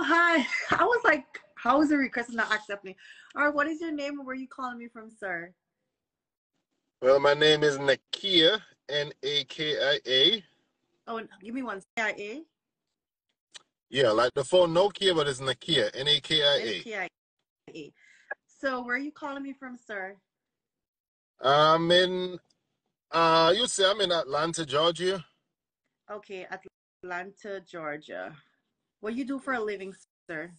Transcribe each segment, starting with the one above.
Oh, hi. I was like, how is the request not accepting? All right, what is your name and where are you calling me from, sir? Well, my name is Nakia, N A K I A. Oh, give me one. CIA? Yeah, like the phone Nokia, but it's Nakia, N A K I A. N-K-I-A. So, where are you calling me from, sir? I'm in, uh, you say I'm in Atlanta, Georgia. Okay, Atlanta, Georgia. What you do for a living, sir?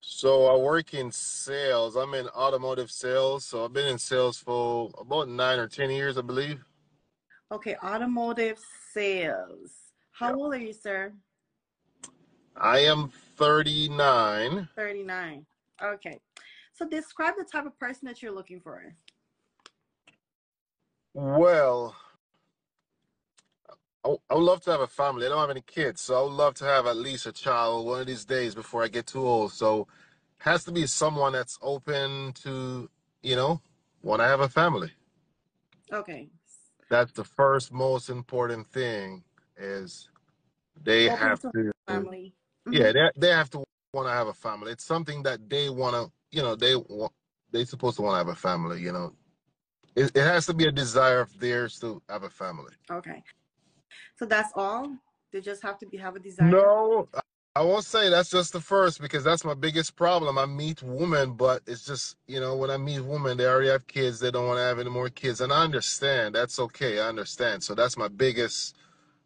So I work in sales. I'm in automotive sales. So I've been in sales for about nine or 10 years, I believe. Okay, automotive sales. How Yeah. old are you, sir? I am 39. 39. Okay. So, describe the type of person that you're looking for. Well, I, I would love to have a family. I don't have any kids, so I would love to have at least a child one of these days before I get too old. So has to be someone that's open to, you know, want to have a family. Okay. That's the first most important thing is they Open have to to, family. Yeah, mm-hmm. they, they have to want to have a family. It's something that they want to, you know, they want, they supposed to want to have a family, you know. It, it has to be a desire of theirs to have a family. Okay. So that's all? They just have to be have a desire? No, I won't say that's just the first because that's my biggest problem. I meet women, but it's just, you know, when I meet women, they already have kids. They don't want to have any more kids. And I understand. That's okay. I understand. So that's my biggest,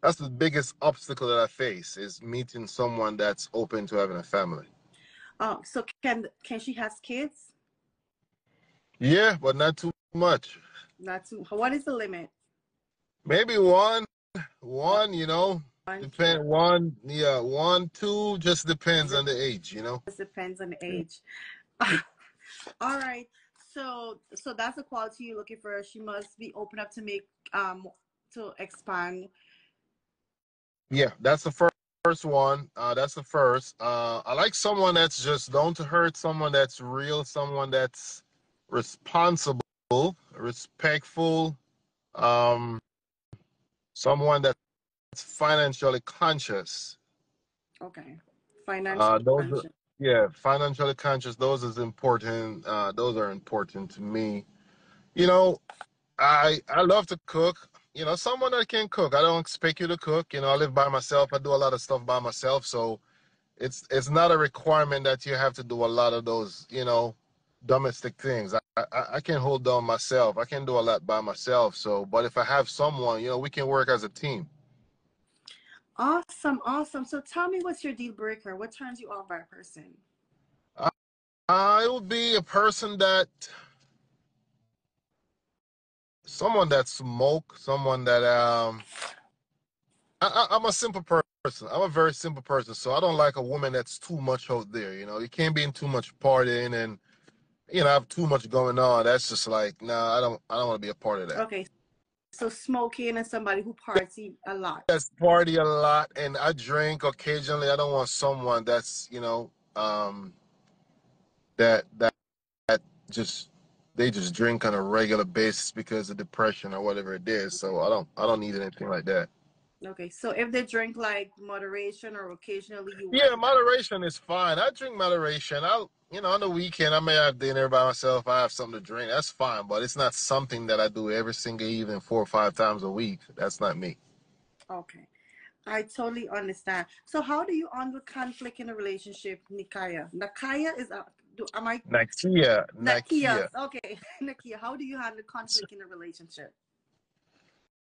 that's the biggest obstacle that I face is meeting someone that's open to having a family. Oh, so can can she has kids? Yeah, but not too much. Not too. What is the limit? Maybe one, one, you know, One depend kid. one, yeah, one, two, just depends on the age, you know. Just depends on the age. All right. So so that's the quality you're looking for. She must be open up to make um to expand. Yeah, that's the first first one. Uh, that's the first. Uh, I like someone that's just don't hurt. someone that's real, someone that's responsible, respectful, um, someone that's financially conscious. Okay. Uh, Financially those, are, conscious. yeah, financially conscious. Those is important. Uh, those are important to me. You know, I I love to cook. You know, someone that can cook. I don't expect you to cook. You know, I live by myself. I do a lot of stuff by myself, so it's it's not a requirement that you have to do a lot of those. You know, domestic things. I I, I can hold down myself. I can do a lot by myself. So, but if I have someone, you know, we can work as a team. Awesome, awesome. So tell me what's your deal breaker? What turns you off by a person? Uh, I would be a person that someone that smoke, someone that um I, I, I'm a simple person. I'm a very simple person, so I don't like a woman that's too much out there. You know, you can't be in too much partying and you know I have too much going on. That's just like, nah, I don't, I don't want to be a part of that. Okay. So smoking and somebody who party a lot. That's party a lot, and I drink occasionally. I don't want someone that's you know um that that that just they just drink on a regular basis because of depression or whatever it is. So I don't, I don't need anything like that. Okay. So if they drink like moderation or occasionally you Yeah, moderation is fine. I drink moderation. I, you know, on the weekend I may have dinner by myself. I have something to drink. That's fine, but it's not something that I do every single evening, four or five times a week. That's not me. Okay. I totally understand. So how do you handle conflict in a relationship, Nikaya? Nikaya is a do am I Nakia, Nakia? Nakia. Okay, Nakia. How do you handle conflict in a relationship?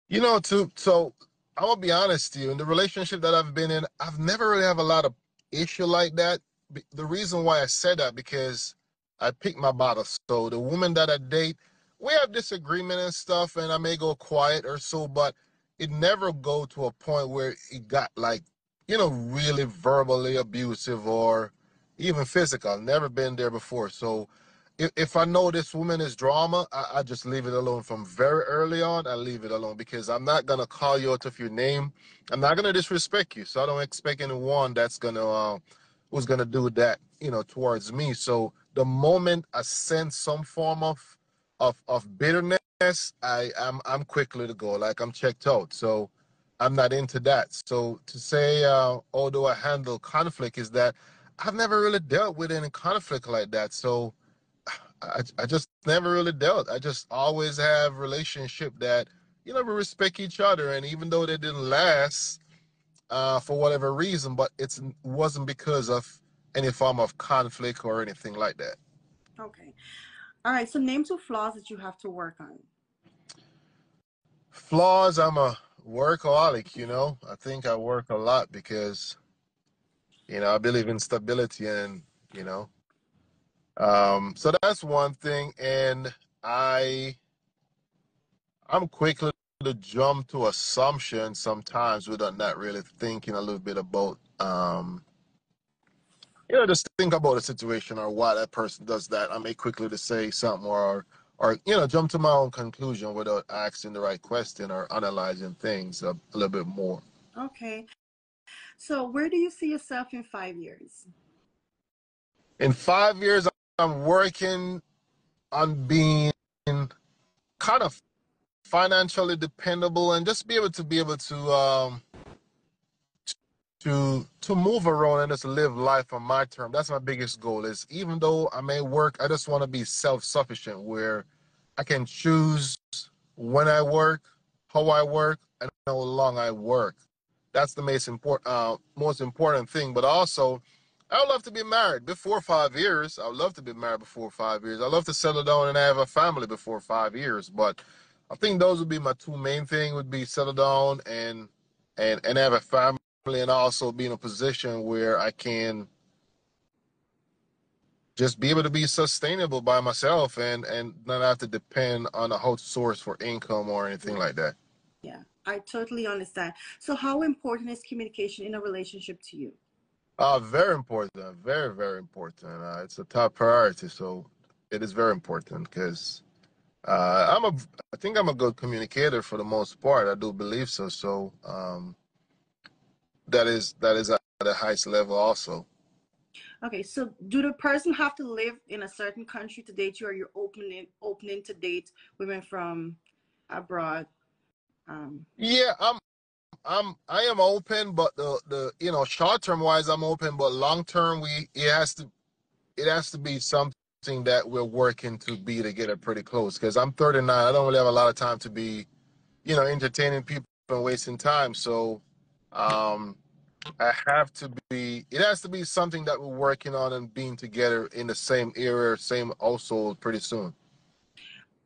You know, to so I'm gonna be honest to you. In the relationship that I've been in, I've never really have a lot of issue like that. The reason why I said that because I pick my battles. So the woman that I date, we have disagreement and stuff, and I may go quiet or so, but it never go to a point where it got like, you know, really verbally abusive or even physical. Never been there before. So if, if I know this woman is drama, I, I just leave it alone from very early on. I leave it alone because I'm not gonna call you out of your name. I'm not gonna disrespect you. So I don't expect anyone that's gonna uh, who's gonna do that, you know, towards me. So the moment I sense some form of of of bitterness, I I'm I'm quickly to go. Like I'm checked out. So I'm not into that. So to say, uh, although I handle conflict, is that I've never really dealt with any conflict like that. So I, I just never really dealt. I just always have relationship that you know we respect each other, and even though they didn't last uh, for whatever reason, but it wasn't because of any form of conflict or anything like that. Okay. All right. So name two flaws that you have to work on. Flaws. I'm a workaholic. You know, I think I work a lot because you know I believe in stability and you know um, so that's one thing, and I I'm quickly to jump to assumptions sometimes without not really thinking a little bit about um, you know just think about a situation or why that person does that. I may quickly to say something or or you know jump to my own conclusion without asking the right question or analyzing things a, a little bit more. Okay. So where do you see yourself in five years? In five years, I'm working on being kind of financially dependable and just be able to be able to um to to move around and just live life on my term. That's my biggest goal. Is even though I may work, I just want to be self sufficient where I can choose when I work, how I work, and how long I work. That's the most important uh, most important thing. But also I would love to be married before five years. I would love to be married before five years. I'd love to settle down and have a family before five years. But I think those would be my two main thing would be settle down and and and have a family and also be in a position where I can just be able to be sustainable by myself and and not have to depend on a host source for income or anything like that. Yeah, I totally understand. So how important is communication in a relationship to you? Uh, very important. Very, very important. Uh, it's a top priority. So it is very important because uh, I'm a, I think I'm a good communicator for the most part. I do believe so. So um, that is that is at the highest level also. Okay, so do the person have to live in a certain country to date you, or you're opening opening to date women from abroad? Um, yeah, I'm I'm I am open, but the the you know short term wise I'm open, but long term we it has to it has to be something that we're working to be to get it pretty close. Because I'm 39, I don't really have a lot of time to be, you know, entertaining people and wasting time. So, um, I have to be. It has to be something that we're working on and being together in the same area, same household pretty soon.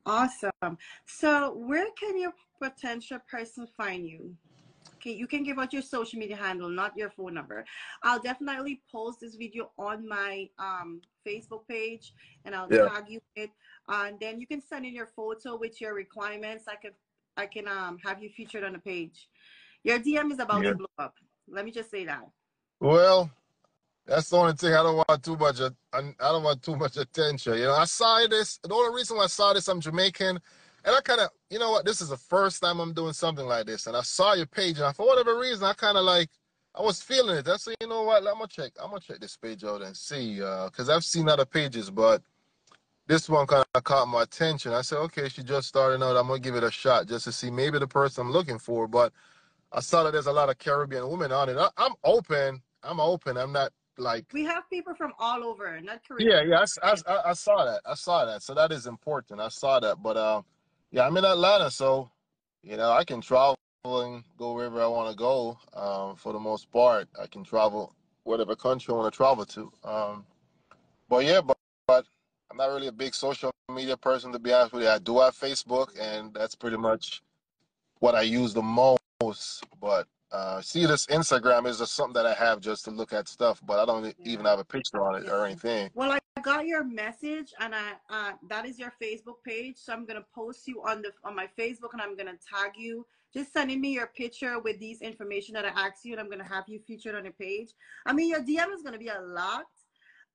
Awesome. So, where can your potential person find you? Okay, you can give out your social media handle, not your phone number. I'll definitely post this video on my um, Facebook page and I'll yeah. tag you it. Uh, and then you can send in your photo with your requirements. I can I can um, have you featured on the page. Your DM is about yeah. to blow up. Let me just say that. Well, that's the only thing. I don't want too much. I, I don't want too much attention. You know, I saw this. The only reason why I saw this, I'm Jamaican. And I kind of, you know what, this is the first time I'm doing something like this. And I saw your page, and for whatever reason, I kind of like, I was feeling it. I said, you know what, I'm gonna check, I'm gonna check this page out and see, because uh, I've seen other pages, but this one kind of caught my attention. I said, okay, she just started out. I'm gonna give it a shot just to see maybe the person I'm looking for. But I saw that there's a lot of Caribbean women on it. I, I'm open. I'm open. I'm not like we have people from all over, not Korea. Yeah, yeah, I, I, I, saw that. I saw that. So that is important. I saw that, but um, yeah, I'm in Atlanta, so you know I can travel and go wherever I want to go. Um, for the most part, I can travel whatever country I want to travel to. Um, but yeah, but, but I'm not really a big social media person to be honest with you. I do have Facebook, and that's pretty much what I use the most. But uh, see, this Instagram is just something that I have just to look at stuff, but I don't yeah. even have a picture on it or anything. Well, I got your message, and I uh, that is your Facebook page. So I'm gonna post you on the on my Facebook, and I'm gonna tag you. Just sending me your picture with these information that I asked you, and I'm gonna have you featured on the page. I mean, your DM is gonna be a lot.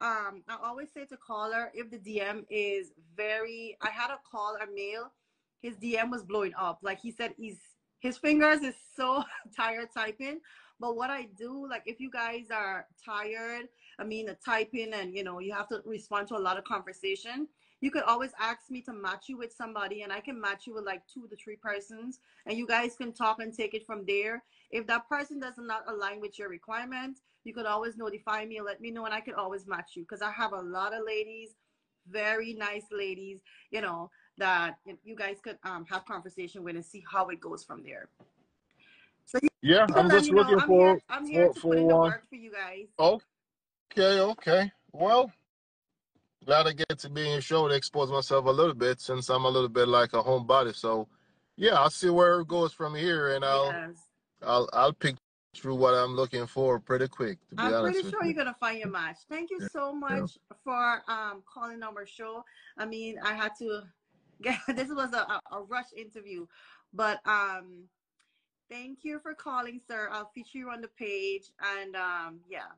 Um, I always say to caller if the DM is very. I had a call a male, his DM was blowing up. Like he said, he's his fingers is so tired typing. But what I do, like if you guys are tired, I mean, typing and you know, you have to respond to a lot of conversation. you could always ask me to match you with somebody and I can match you with like two to three persons and you guys can talk and take it from there. If that person does not align with your requirement, you could always notify me and let me know and I could always match you because I have a lot of ladies, very nice ladies, you know, that you guys could um, have conversation with and see how it goes from there. So yeah, I'm just looking I'm for. Here, I'm here for, to for, put in the work for you guys. Okay, okay. Well, glad I get to be in your show to expose myself a little bit since I'm a little bit like a homebody. So, yeah, I'll see where it goes from here, and I'll Yes. I'll I'll pick through what I'm looking for pretty quick. To be I'm honest pretty sure you. you're gonna find your match. Thank you Yeah, so yeah. much for um calling our show. I mean, I had to this was a, a, rush interview, but um thank you for calling, sir. I'll feature you on the page and um yeah.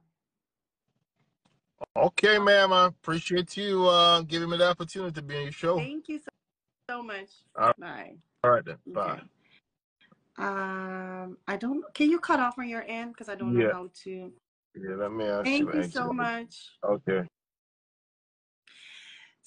Okay, ma'am. I appreciate you uh giving me the opportunity to be on your show. Thank you so, so much. All right, Bye. all right then. Bye. Okay. Um I don't can you cut off on your end because I don't know Yeah, how to yeah. Let me ask Thank you. you so much. Okay.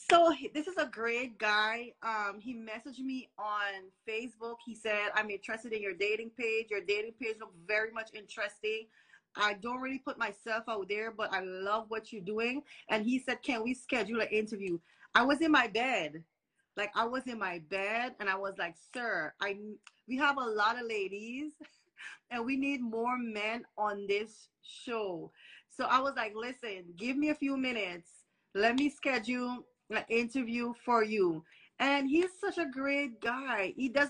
So this is a great guy. Um, he messaged me on Facebook. He said, "I'm interested in your dating page. Your dating page looks very much interesting. I don't really put myself out there, but I love what you're doing." And he said, "Can we schedule an interview?" I was in my bed, like I was in my bed, and I was like, "Sir, I we have a lot of ladies, and we need more men on this show." So I was like, "Listen, give me a few minutes. Let me schedule." An interview for you. And he's such a great guy. He does